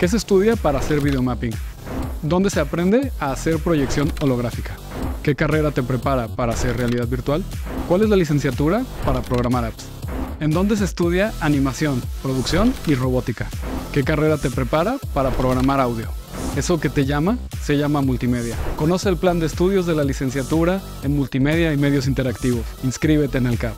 ¿Qué se estudia para hacer videomapping? ¿Dónde se aprende a hacer proyección holográfica? ¿Qué carrera te prepara para hacer realidad virtual? ¿Cuál es la licenciatura para programar apps? ¿En dónde se estudia animación, producción y robótica? ¿Qué carrera te prepara para programar audio? Eso que te llama se llama multimedia. Conoce el plan de estudios de la licenciatura en multimedia y medios interactivos. Inscríbete en el CAP.